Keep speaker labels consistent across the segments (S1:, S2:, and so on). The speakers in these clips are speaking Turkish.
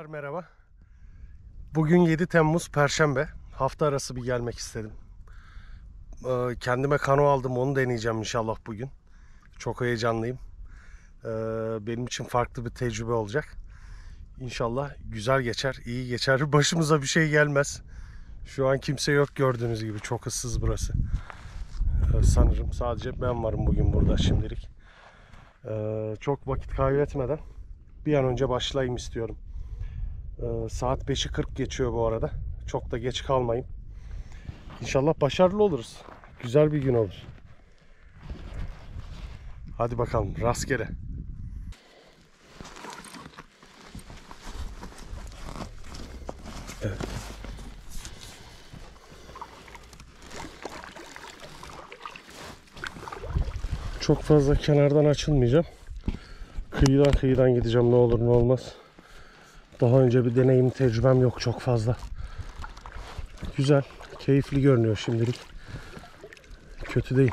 S1: Tekrar merhaba. Bugün 7 Temmuz Perşembe. Hafta arası bir gelmek istedim. Ee, Kendime kano aldım onu deneyeceğim inşallah bugün. Çok heyecanlıyım. Ee, Benim için farklı bir tecrübe olacak. İnşallah güzel geçer, iyi geçer. Başımıza bir şey gelmez. Şu an kimse yok gördüğünüz gibi. Çok ıssız burası. Ee, Sanırım sadece ben varım bugün burada şimdilik. Çok vakit kaybetmeden bir an önce başlayayım istiyorum. Ee, saat 5'i 40 geçiyor bu arada. Çok da geç kalmayayım. İnşallah başarılı oluruz. Güzel bir gün olur. Hadi bakalım rastgele. Evet. Çok fazla kenardan açılmayacağım. Kıyıdan kıyıdan gideceğim ne olur ne olmaz. Daha önce bir deneyim tecrübem yok çok fazla. Güzel, keyifli görünüyor şimdilik. Kötü değil.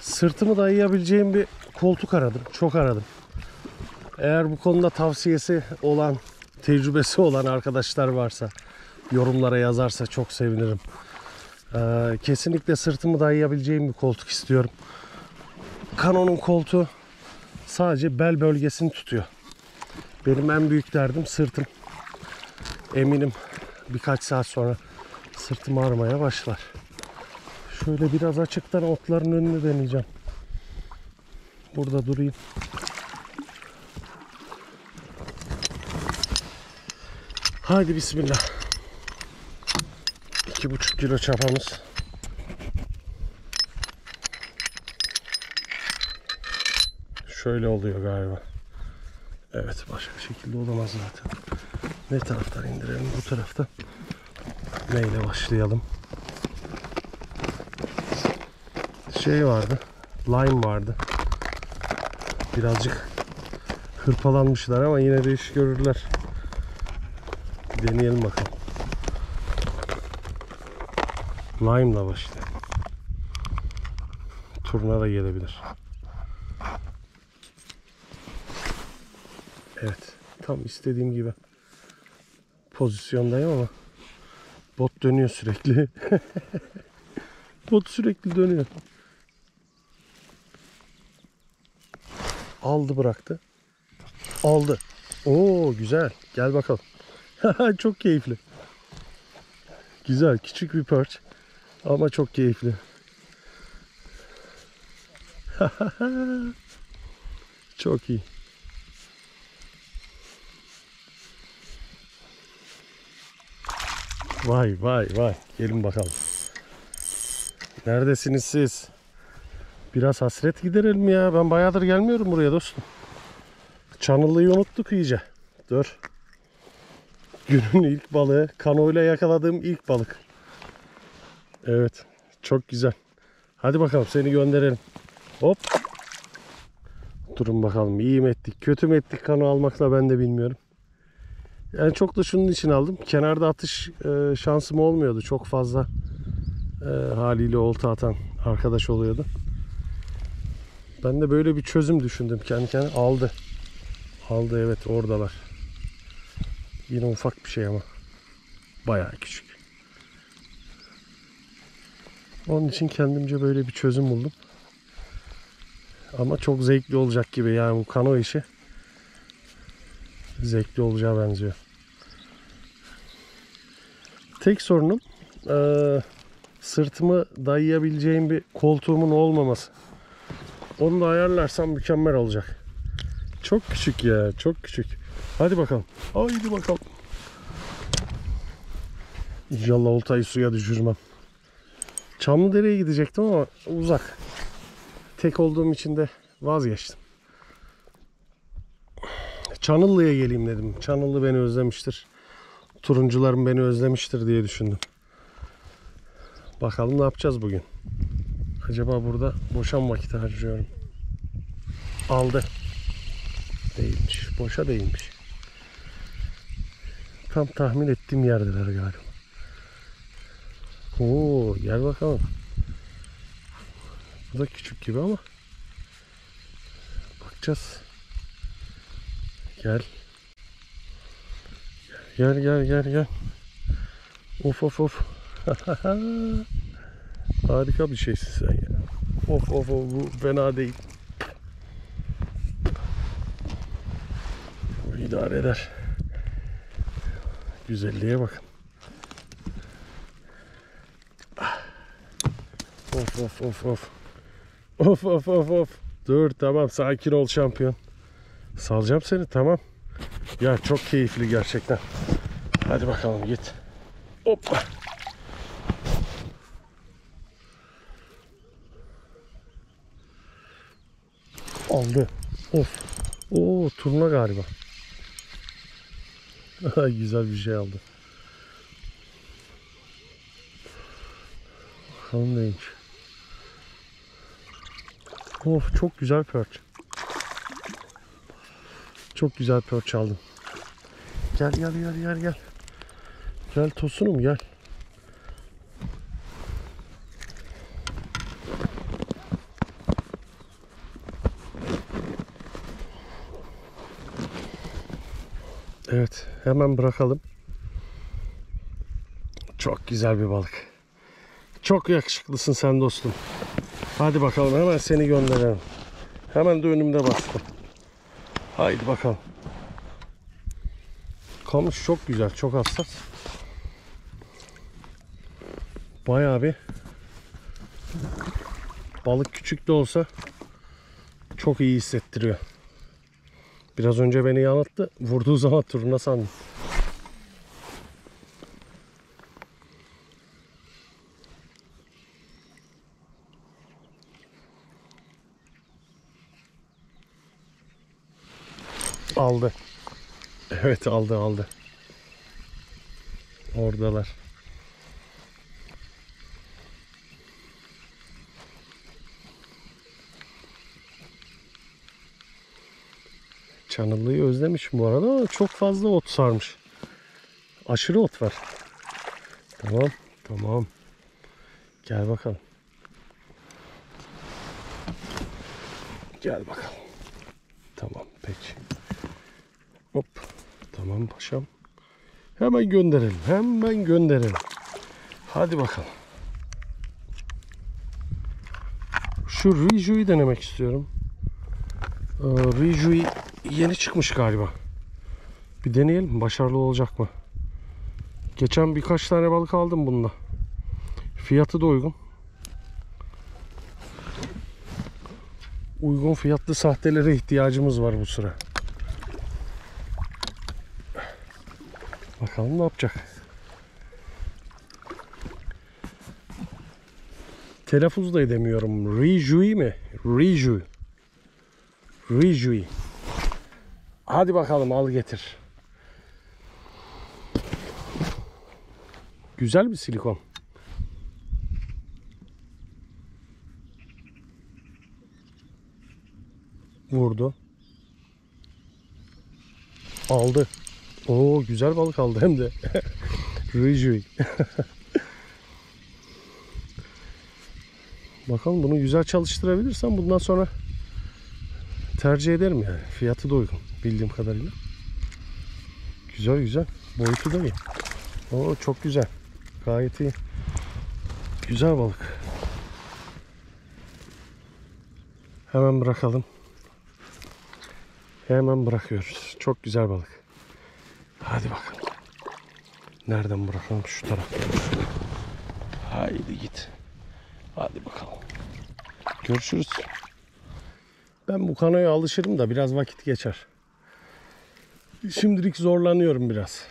S1: Sırtımı dayayabileceğim bir koltuk aradım. Çok aradım. Eğer bu konuda tavsiyesi olan, tecrübesi olan arkadaşlar varsa yorumlara yazarsa çok sevinirim. Ee, kesinlikle sırtımı dayayabileceğim bir koltuk istiyorum. Canon'un koltuğu sadece bel bölgesini tutuyor. Benim en büyük derdim sırtım. Eminim birkaç saat sonra sırtım ağrımaya başlar. Şöyle biraz açıktan otların önünü deneyeceğim. Burada durayım. Haydi bismillah. İki buçuk kilo çapamız. Şöyle oluyor galiba. Evet başka şekilde olamaz zaten. Ne taraftan indirelim? Bu taraftan. Neyle başlayalım? Şey vardı. Lime vardı. Birazcık hırpalanmışlar ama yine de iş görürler. Bir deneyelim bakalım. Lime'la başlayalım. Turna da gelebilir. Evet. Tam istediğim gibi pozisyondayım ama bot dönüyor sürekli. bot sürekli dönüyor. Aldı bıraktı. Aldı. Oo güzel. Gel bakalım. çok keyifli. Güzel. Küçük bir perch. Ama çok keyifli. çok iyi. Vay vay vay. Gelin bakalım. Neredesiniz siz? Biraz hasret giderelim ya. Ben bayağıdır gelmiyorum buraya dostum. Çanıllı'yı unuttuk iyice. Dur. Günün ilk balığı. Kanoyla yakaladığım ilk balık. Evet. Çok güzel. Hadi bakalım seni gönderelim. Hop. Durun bakalım. İyi mi ettik? Kötü mü ettik kano almakla ben de bilmiyorum. Yani çok da şunun için aldım. Kenarda atış e, şansım olmuyordu. Çok fazla e, haliyle olta atan arkadaş oluyordu. Ben de böyle bir çözüm düşündüm kendi kendime. Aldı. Aldı evet oradalar. Yine ufak bir şey ama. Bayağı küçük. Onun için kendimce böyle bir çözüm buldum. Ama çok zevkli olacak gibi yani bu kano işi zevkli olacağı benziyor. Tek sorunum eee, sırtımı dayayabileceğim bir koltuğumun olmaması. Onu da ayarlarsam mükemmel olacak. Çok küçük ya, çok küçük. Hadi bakalım. Haydi bakalım. İnşallah oltayı suya düşürmem. Çamlıdere'ye gidecektim ama uzak. Tek olduğum için de vazgeçtim. Çanıllı'ya geleyim dedim. Çanıllı beni özlemiştir. Turuncularım beni özlemiştir diye düşündüm. Bakalım ne yapacağız bugün. Acaba burada boşan vakit harcıyorum. Aldı. Değilmiş. Boşa değilmiş. Tam tahmin ettiğim yerdeler galiba. Oo, gel bakalım. Bu da küçük gibi ama. Bakacağız. Gel. Gel gel gel gel. Of of of. Harika bir şeysin sen ya. Of of of bu fena değil. Bu idare eder. Güzelliğe bakın. Of of of of. Of of of of. Dur tamam sakin ol şampiyon. Salacağım seni tamam. Ya çok keyifli gerçekten. Hadi bakalım git. Hoppa. Aldı. Of. Oo turna galiba. Güzel bir şey aldı. Bakalım neymiş. Of çok güzel perch. Çok güzel perch aldım. Gel gel gel gel gel. Gel tosunum gel. Evet hemen bırakalım. Çok güzel bir balık. Çok yakışıklısın sen dostum. Hadi bakalım hemen seni gönderelim. Hemen de önümde bastım. Haydi bakalım. Kamış çok güzel, çok hassas. Bayağı bir balık küçük de olsa çok iyi hissettiriyor. Biraz önce beni yanılttı. Vurduğu zaman turuna sandım. Aldı. Evet aldı aldı. Oradalar. Çanıllıyı özlemiş bu arada ama çok fazla ot sarmış. Aşırı ot var. Tamam, tamam. Gel bakalım. Gel bakalım. Tamam, peki. Hop. Tamam paşam. Hemen gönderelim. Hemen gönderelim. Hadi bakalım. Şu Riju'yu denemek istiyorum. Ee, Riju yeni çıkmış galiba. Bir deneyelim. Başarılı olacak mı? Geçen birkaç tane balık aldım bunda. Fiyatı da uygun. Uygun fiyatlı sahtelere ihtiyacımız var bu sıra. Bakalım ne yapacak. Telaffuz da edemiyorum. Rijui mi? Rijui. Rijui. Hadi bakalım al getir. Güzel bir silikon. Vurdu. Aldı. Oo güzel balık aldı hem de. Rijui. Bakalım bunu güzel çalıştırabilirsem bundan sonra tercih ederim yani. Fiyatı da uygun bildiğim kadarıyla. Güzel güzel. Boyutu da iyi. Oo çok güzel. Gayet iyi. Güzel balık. Hemen bırakalım. Hemen bırakıyoruz. Çok güzel balık. Hadi bakalım. Nereden bırakalım? Şu taraftan. Haydi git. Hadi bakalım. Görüşürüz. Ben bu kanoya alışırım da biraz vakit geçer. Şimdilik zorlanıyorum biraz.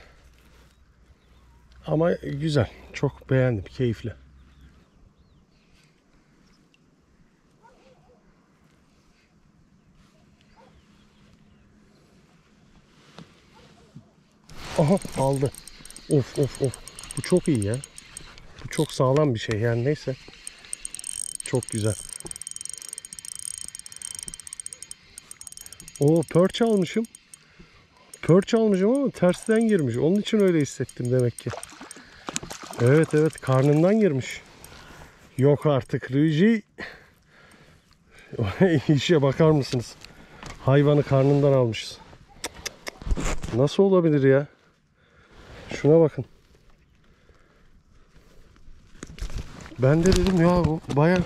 S1: Ama güzel. Çok beğendim. Keyifli. Aha aldı. Of of of. Bu çok iyi ya. Bu çok sağlam bir şey yani neyse. Çok güzel. O perch almışım. Perch almışım ama tersten girmiş. Onun için öyle hissettim demek ki. Evet evet karnından girmiş. Yok artık Ruji. İşe bakar mısınız? Hayvanı karnından almışız. Nasıl olabilir ya? Şuna bakın. Ben de dedim ya bu baya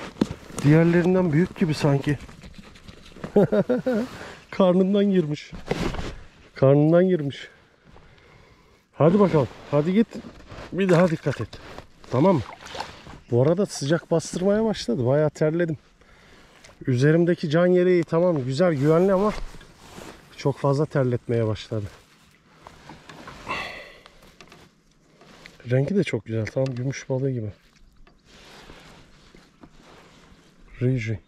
S1: diğerlerinden büyük gibi sanki. Karnından girmiş. Karnından girmiş. Hadi bakalım. Hadi git. Bir daha dikkat et. Tamam mı? Bu arada sıcak bastırmaya başladı. Bayağı terledim. Üzerimdeki can yeleği tamam güzel güvenli ama çok fazla terletmeye başladı. Rengi de çok güzel. Tam gümüş balığı gibi. Riji.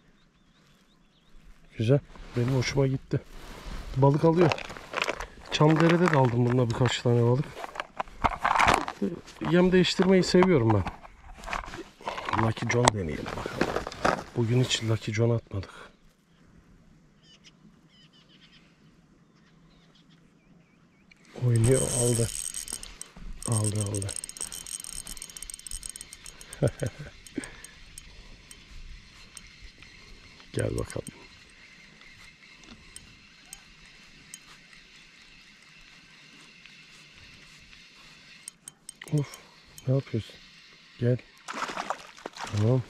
S1: Güzel. Benim hoşuma gitti. Balık alıyor. Çamdere'de de aldım bununla birkaç tane balık. Yem değiştirmeyi seviyorum ben. Lucky John deneyelim bakalım. Bugün hiç Lucky John atmadık. Oynuyor aldı. Aldı aldı. Gel bakalım. Of. Ne yapıyorsun? Gel. Tamam.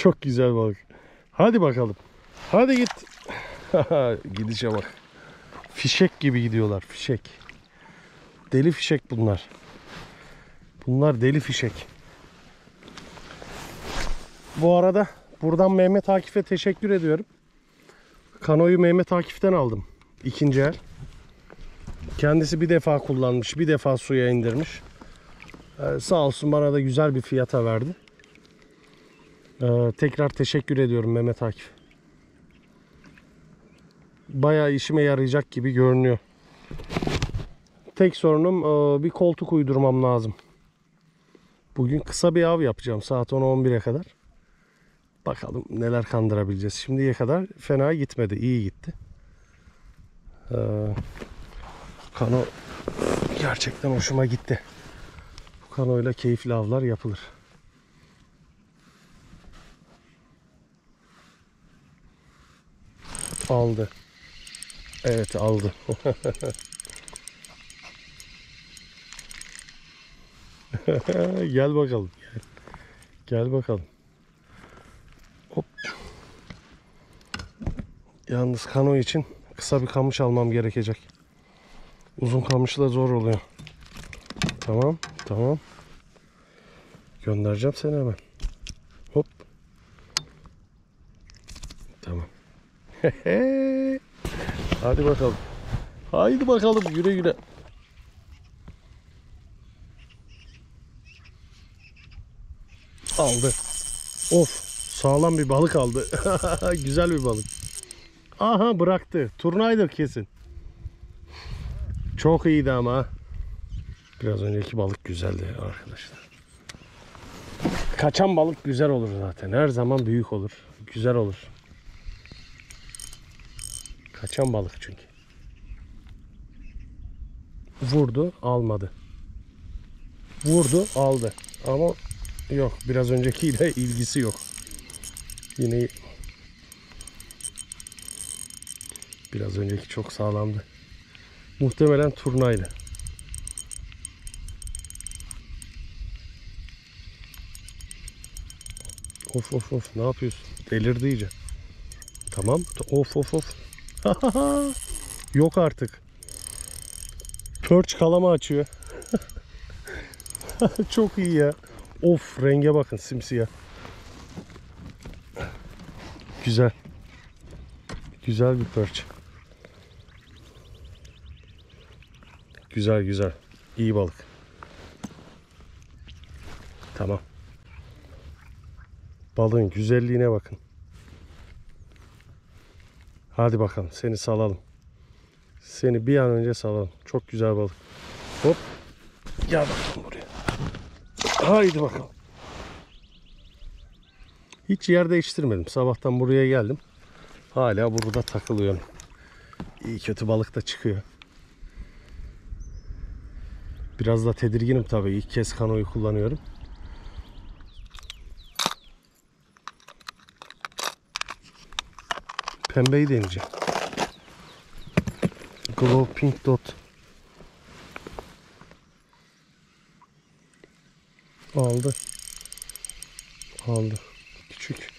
S1: Çok güzel balık. Hadi bakalım. Hadi git. Gidişe bak. Fişek gibi gidiyorlar. Fişek. Deli fişek bunlar. Bunlar deli fişek. Bu arada buradan Mehmet Akif'e teşekkür ediyorum. Kanoyu Mehmet Akif'ten aldım. İkinci el. Kendisi bir defa kullanmış, bir defa suya indirmiş. Ee, sağ olsun bana da güzel bir fiyata verdi. Ee, tekrar teşekkür ediyorum Mehmet Akif. Bayağı işime yarayacak gibi görünüyor. Tek sorunum e, bir koltuk uydurmam lazım. Bugün kısa bir av yapacağım saat 10'a 11'e kadar. Bakalım neler kandırabileceğiz. Şimdiye kadar fena gitmedi. iyi gitti. Ee, kano gerçekten hoşuma gitti. Bu kanoyla keyifli avlar yapılır. Aldı. Evet aldı. gel bakalım. Gel. Gel bakalım. Hop. Yalnız kano için kısa bir kamış almam gerekecek. Uzun kamışla zor oluyor. Tamam, tamam. Göndereceğim seni hemen. Hop. Tamam. Hadi bakalım. Haydi bakalım güle güle. Aldı. Of sağlam bir balık aldı. Güzel bir balık. Aha bıraktı. Turnaydı kesin. Çok iyiydi ama. Biraz önceki balık güzeldi arkadaşlar. Kaçan balık güzel olur zaten. Her zaman büyük olur. Güzel olur. Kaçan balık çünkü. Vurdu, almadı. Vurdu, aldı. Ama yok, biraz öncekiyle ilgisi yok. Yine biraz önceki çok sağlamdı. Muhtemelen turnaydı. Of of of ne yapıyorsun? Delirdi iyice. Tamam. Of of of. Yok artık. Perch kalama açıyor. Çok iyi ya. Of renge bakın simsiyah. Güzel. Güzel bir perch. Güzel güzel. İyi balık. Tamam. Balığın güzelliğine bakın. Hadi bakalım seni salalım. Seni bir an önce salalım. Çok güzel balık. Hop. Gel bakalım buraya. Haydi bakalım. Hiç yer değiştirmedim. Sabahtan buraya geldim. Hala burada takılıyorum. İyi kötü balık da çıkıyor. Biraz da tedirginim tabii. İlk kez kanoyu kullanıyorum. Pembeyi deneyeceğim. Glow Pink Dot. Aldı. Aldı. Küçük.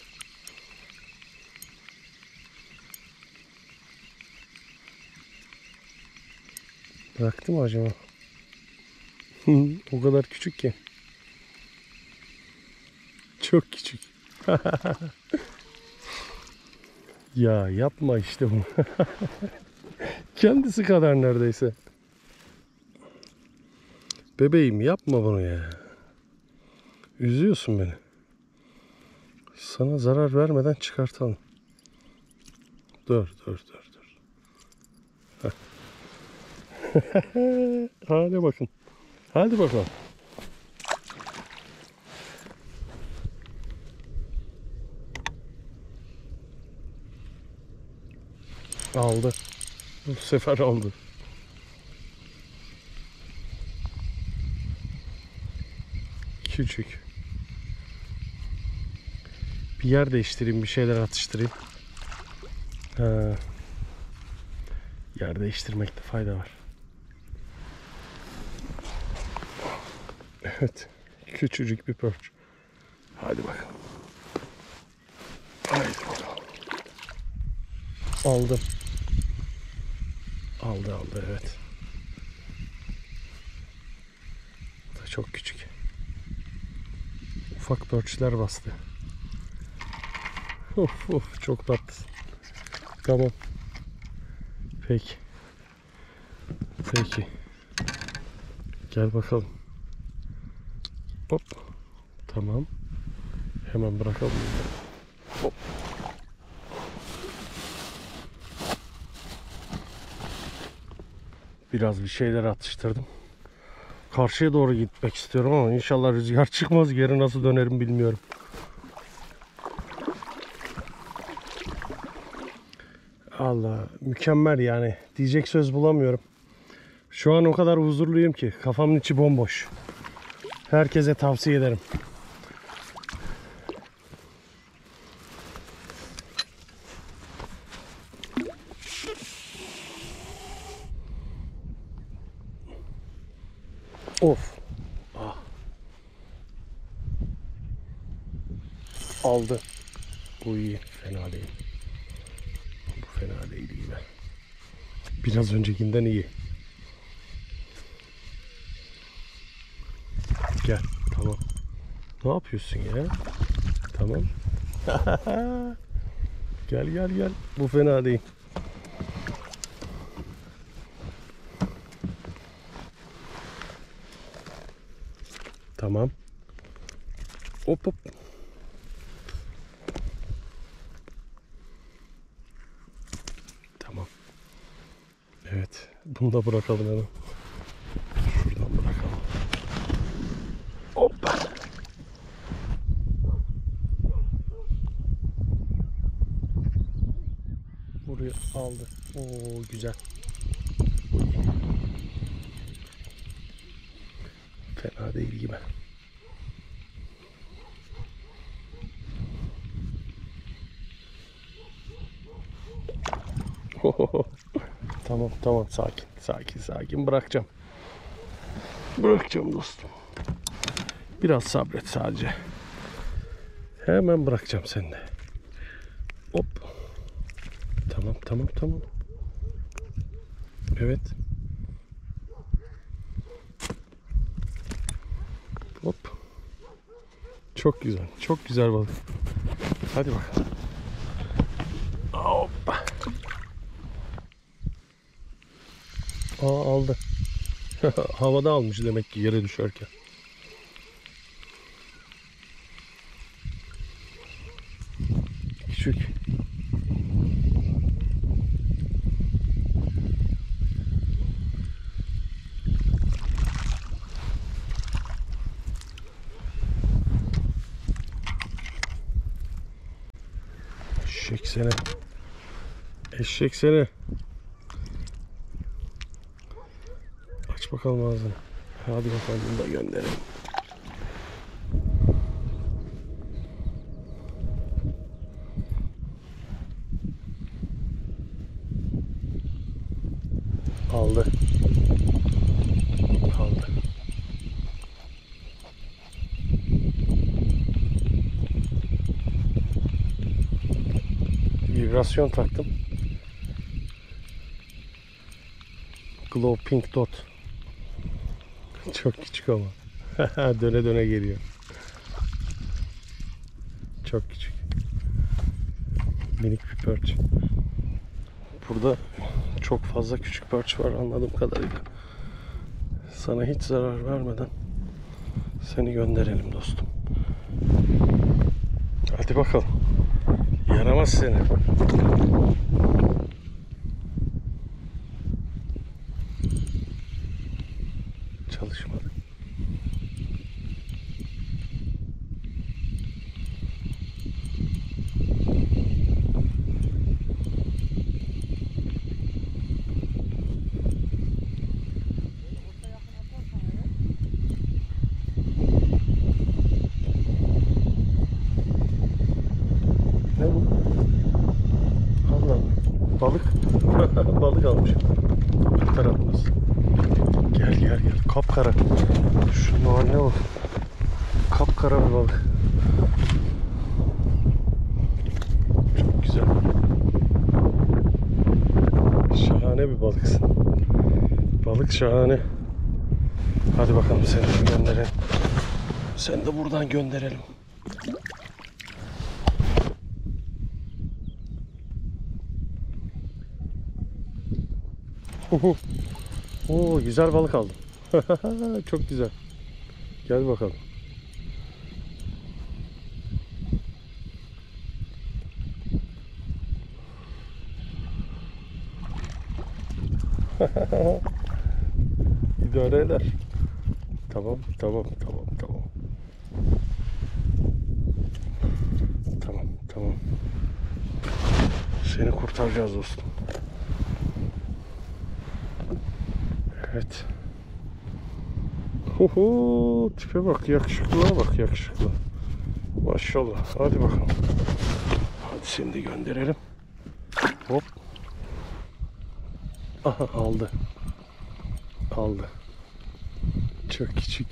S1: Bıraktı mı acaba? o kadar küçük ki. Çok küçük. ya yapma işte bunu. Kendisi kadar neredeyse. Bebeğim yapma bunu ya. Üzüyorsun beni. Sana zarar vermeden çıkartalım. Dur dur dur dur. Hadi bakın. Hadi bakalım. Aldı. Bu sefer aldı. Küçük. Bir yer değiştireyim, bir şeyler atıştırayım. Ha. Yer değiştirmekte fayda var. Evet. Küçücük bir perch. Hadi bakalım. Haydi bakalım. Aldım. Aldı aldı evet. Bu da çok küçük. Ufak perchler bastı. Of of çok tatlısın. Tamam. Peki. Peki. Gel bakalım. Hop. Tamam. Hemen bırakalım. Hop. Biraz bir şeyler atıştırdım. Karşıya doğru gitmek istiyorum ama inşallah rüzgar çıkmaz. Geri nasıl dönerim bilmiyorum. Allah mükemmel yani. Diyecek söz bulamıyorum. Şu an o kadar huzurluyum ki kafamın içi bomboş. Herkese tavsiye ederim. Of. Ah. Aldı. Bu iyi. Fena değil. Bu fena değil iyi be. Öncekinden iyi. Gel. Tamam. Ne yapıyorsun ya? Tamam. gel gel gel. Bu fena değil. Tamam. Hop hop. Tamam. Evet. Bunu da bırakalım hemen. Şuradan bırakalım. Hoppa. Buraya aldı. Oo güzel. Bu iyi. Fena değil gibi. Tamam tamam sakin sakin sakin bırakacağım. Bırakacağım dostum. Biraz sabret sadece. Hemen bırakacağım seni de. Hop. Tamam tamam tamam. Evet. Hop. Çok güzel. Çok güzel balık. Hadi bakalım. Hoppa. Aa aldı. Havada almış demek ki yere düşerken. Küçük. Eşek seni. Eşek seni. Aç bakalım ağzını. Hadi bakalım bunu da gönderelim. Aldı. Aldı. Vibrasyon taktım. Glow Pink Dot. Çok küçük ama. döne döne geliyor. Çok küçük. Minik bir perch. Burada çok fazla küçük perch var anladığım kadarıyla. Sana hiç zarar vermeden seni gönderelim dostum. Hadi bakalım. Yaramaz seni. Çalışmadı. Ne bu? Allah Allah. Balık. Balık almış. Atar atmaz. Gel gel gel. Kapkara. Şunun haline bak. Kapkara bir balık. Çok güzel. Şahane bir balıksın. Balık şahane. Hadi bakalım seni de gönderelim. Seni de buradan gönderelim. Oo güzel balık aldım. Çok güzel. Gel bakalım. Eder. Tamam, tamam, tamam, tamam. Tamam, tamam. Seni kurtaracağız dostum. Evet. Huhu, tipe bak, yakışıklığa bak, yakışıklı. Maşallah. Hadi bakalım. Hadi seni de gönderelim. Hop. Aha aldı. Aldı. Çok küçük.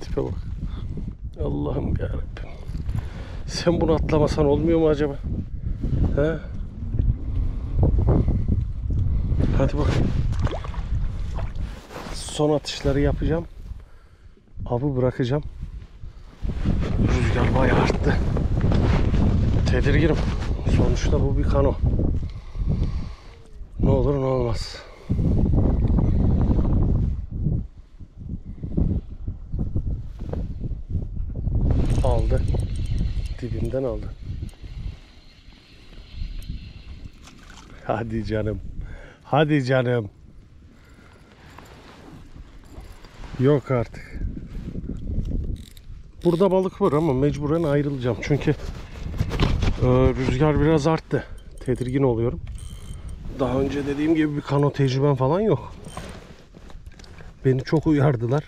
S1: Tipe bak. Allah'ım yarabbim. Sen bunu atlamasan olmuyor mu acaba? He? Hadi bakalım. Son atışları yapacağım. Avı bırakacağım. Rüzgar bayağı arttı. Tedirginim. Sonuçta bu bir kano. Ne olur ne olmaz. Aldı. Dibimden aldı. Hadi canım. Hadi canım. Yok artık. Burada balık var ama mecburen ayrılacağım. Çünkü e, rüzgar biraz arttı. Tedirgin oluyorum. Daha önce dediğim gibi bir kano tecrübem falan yok. Beni çok uyardılar.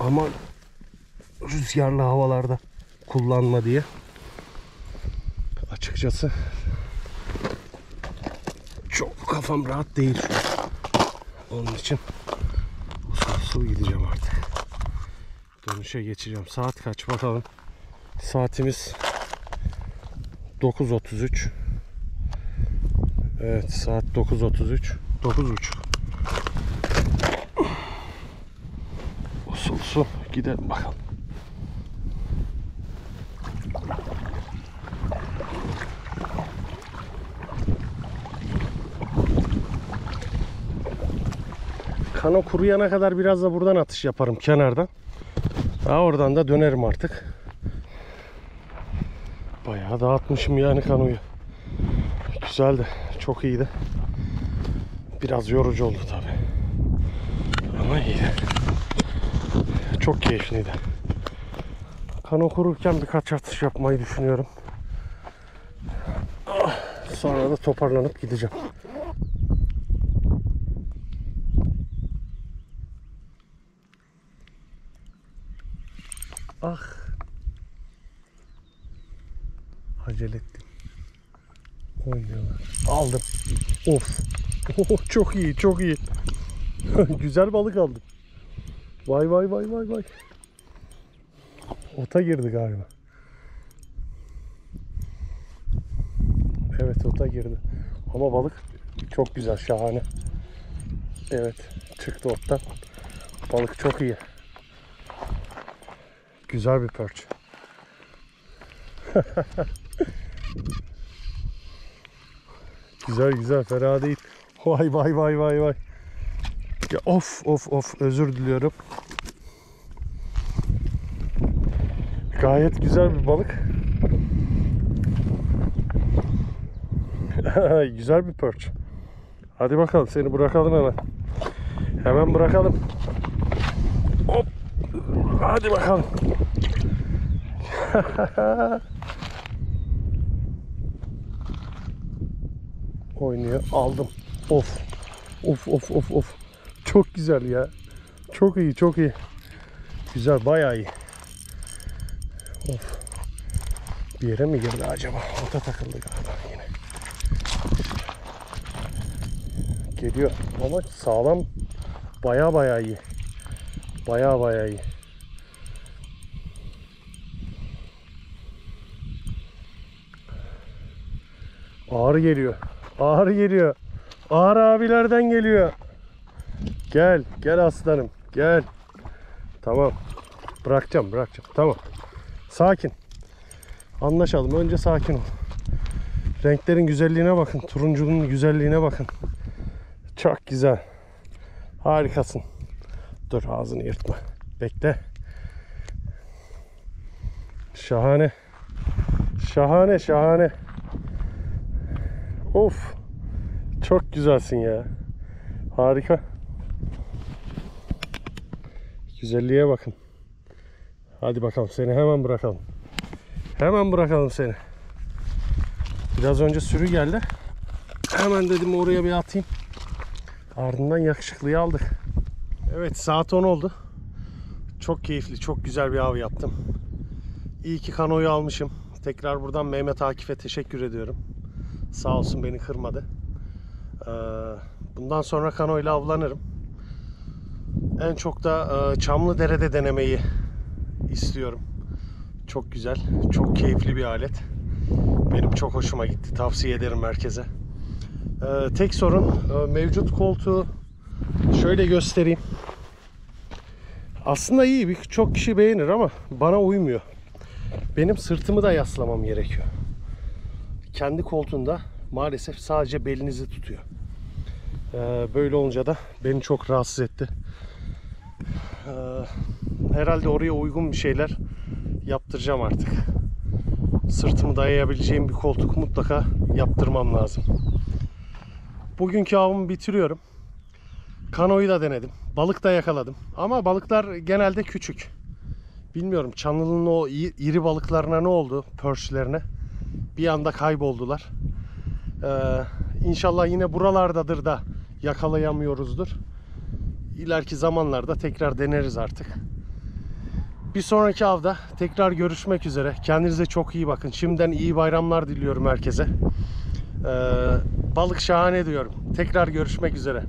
S1: Ama rüzgarlı havalarda kullanma diye. Açıkçası çok kafam rahat değil. Onun için usul usul gideceğim artık. Dönüşe geçeceğim. Saat kaç bakalım. Saatimiz 9.33. Evet saat 9.33. 9.30. Usul usul gidelim bakalım. Kano kuruyana kadar biraz da buradan atış yaparım kenardan. Daha oradan da dönerim artık. Bayağı dağıtmışım yani kanoyu. Güzeldi. Çok iyiydi. Biraz yorucu oldu tabi. Ama iyiydi. Çok keyifliydi. Kano kururken birkaç atış yapmayı düşünüyorum. Sonra da toparlanıp gideceğim. Ah. Acele ettim. Oynuyorlar. Aldım. Of. Oh, çok iyi, çok iyi. Güzel balık aldım. Vay vay vay vay vay. Ota girdi galiba. Evet ota girdi. Ama balık çok güzel, şahane. Evet, çıktı ottan. Balık çok iyi. Güzel bir perch. güzel güzel, fena değil. Vay vay vay vay vay. Ya of of of özür diliyorum. Gayet güzel bir balık. güzel bir perch. Hadi bakalım seni bırakalım hemen. Hemen bırakalım. Hop. Hadi bakalım. Oynuyor. Aldım. Of. Of of of of. Çok güzel ya. Çok iyi, çok iyi. Güzel, bayağı iyi. Of. Bir yere mi girdi acaba? Ota takıldı galiba yine. Geliyor ama sağlam. Bayağı bayağı iyi. Bayağı bayağı iyi. Ağır geliyor. Ağır geliyor. Ağır abilerden geliyor. Gel, gel aslanım. Gel. Tamam. Bırakacağım, bırakacağım. Tamam. Sakin. Anlaşalım. Önce sakin ol. Renklerin güzelliğine bakın. Turuncunun güzelliğine bakın. Çok güzel. Harikasın. Dur ağzını yırtma. Bekle. Şahane. Şahane, şahane. Of. Çok güzelsin ya. Harika. Güzelliğe bakın. Hadi bakalım seni hemen bırakalım. Hemen bırakalım seni. Biraz önce sürü geldi. Hemen dedim oraya bir atayım. Ardından yakışıklıyı aldık. Evet saat 10 oldu. Çok keyifli, çok güzel bir av yaptım. İyi ki kanoyu almışım. Tekrar buradan Mehmet Akif'e teşekkür ediyorum. Sağ olsun beni kırmadı. Ee, bundan sonra kanoyla avlanırım. En çok da e, Çamlıdere'de denemeyi istiyorum. Çok güzel, çok keyifli bir alet. Benim çok hoşuma gitti. Tavsiye ederim herkese. Ee, tek sorun e, mevcut koltuğu şöyle göstereyim. Aslında iyi bir çok kişi beğenir ama bana uymuyor. Benim sırtımı da yaslamam gerekiyor. Kendi koltuğunda maalesef sadece belinizi tutuyor. Ee, böyle olunca da beni çok rahatsız etti. Ee, herhalde oraya uygun bir şeyler yaptıracağım artık. Sırtımı dayayabileceğim bir koltuk mutlaka yaptırmam lazım. Bugünkü avımı bitiriyorum. Kanoyu da denedim. Balık da yakaladım. Ama balıklar genelde küçük. Bilmiyorum Çanlı'nın o iri balıklarına ne oldu? Pörçlerine. Bir anda kayboldular. Ee, inşallah yine buralardadır da yakalayamıyoruzdur. İleriki zamanlarda tekrar deneriz artık. Bir sonraki avda tekrar görüşmek üzere. Kendinize çok iyi bakın. Şimdiden iyi bayramlar diliyorum herkese. Ee, balık şahane diyorum. Tekrar görüşmek üzere.